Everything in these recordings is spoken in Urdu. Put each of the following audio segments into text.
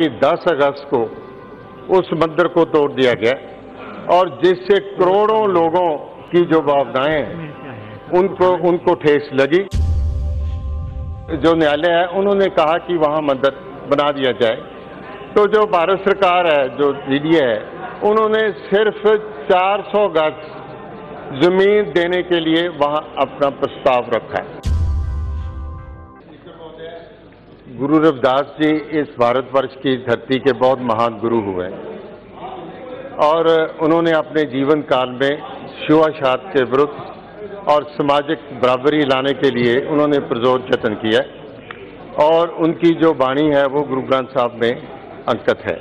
کہ دس اگست کو اس مندر کو توڑ دیا گیا اور جس سے کروڑوں لوگوں کی جو بابدائیں ان کو ان کو ٹھیس لگی۔ جو نیالے ہے انہوں نے کہا کہ وہاں مندر بنا دیا جائے۔ تو جو بھارت سرکار ہے، جو ڈی ڈی ہے، انہوں نے صرف چار سو گز زمین دینے کے لیے وہاں اپنا پرستاو رکھا ہے۔ گرو رب داس جی اس بھارت ورش کی دھرتی کے بہت مہان گرو ہوئے اور انہوں نے اپنے جیون کال میں شوہ شاد کے برد اور سماجک برابری لانے کے لیے انہوں نے پرزور جتن کیا اور ان کی جو بانی ہے وہ گرو گران صاحب میں انکت ہے۔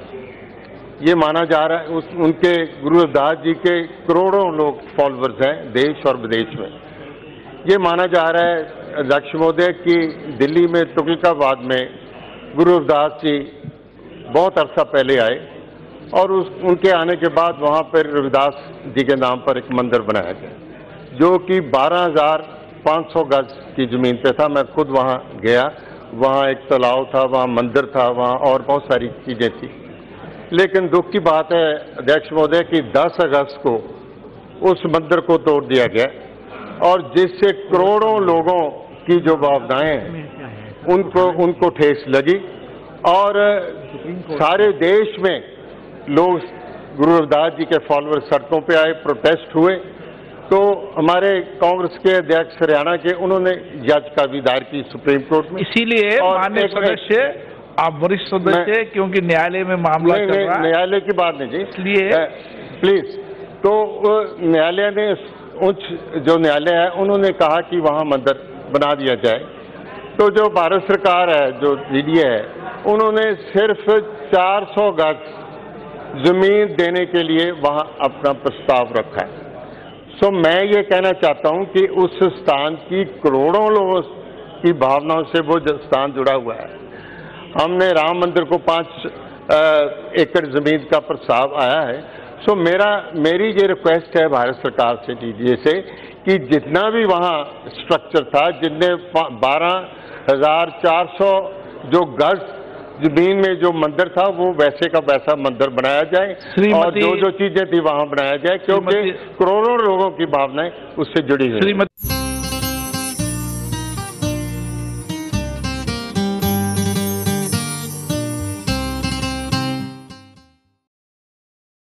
یہ مانا جا رہا ہے ان کے گرو ربداس جی کے کروڑوں لوگ فالورز ہیں دیش اور بدیش میں۔ یہ مانا جا رہا ہے لکش مودے کی دلی میں تغلق آباد میں گرو روداس جی بہت عرصہ پہلے آئے اور اس ان کے آنے کے بعد وہاں پر روداس جی کے نام پر ایک مندر بنایا گیا، جو کہ بارہ ہزار پانچ سو گز کی زمین پہ تھا۔ میں خود وہاں گیا، وہاں ایک تلاؤ تھا، وہاں مندر تھا، وہاں اور بہت ساری چیزیں تھیں۔ لیکن دکھ کی بات ہے ادھیش مہدے کہ دس اگست کو اس مندر کو توڑ دیا گیا۔ اور جس سے کروڑوں لوگوں کی جو بابدائیں ان کو ان کو ٹھیس لگی اور سارے دیش میں لوگ گرو روداس جی کے فالور سڑکوں پہ آئے پروٹیسٹ ہوئے۔ تو ہمارے کانگرس کے دیاک ہریانہ کے انہوں نے جج کا بھی دائر کی سپریم کورٹ میں۔ اسی لیے آپ وریش سدسیہ کیونکہ نیائلے میں معاملہ نیالے کی بات نہیں جی۔ اس لیے پلیز۔ تو نیائلے نے اونچ جو نیالے ہیں، انہوں نے کہا کہ وہاں مندر بنا دیا جائے۔ تو جو بھارت سرکار ہے، جو ڈی ہے، انہوں نے صرف چار سو گز زمین دینے کے لیے وہاں اپنا پرستاو رکھا ہے۔ سو میں یہ کہنا چاہتا ہوں کہ اس ستان کی کروڑوں لوگوں کی بھاوناؤں سے وہ استان جڑا ہوا ہے۔ ہم نے رام مندر کو پانچ ایکڑ زمین کا پرستاو آیا ہے۔ سو میرا میری یہ ریکویسٹ ہے بھارت سرکار سے ڈی ڈی اے سے کہ جتنا بھی وہاں اسٹرکچر تھا جتنے بارہ ہزار چار سو جو گز زمین میں جو مندر تھا وہ ویسے کا ویسا مندر بنایا جائے اور جو جو چیزیں تھی وہاں بنایا جائے کیونکہ کروڑوں لوگوں کی بھاونہیں اس سے جڑی ہیں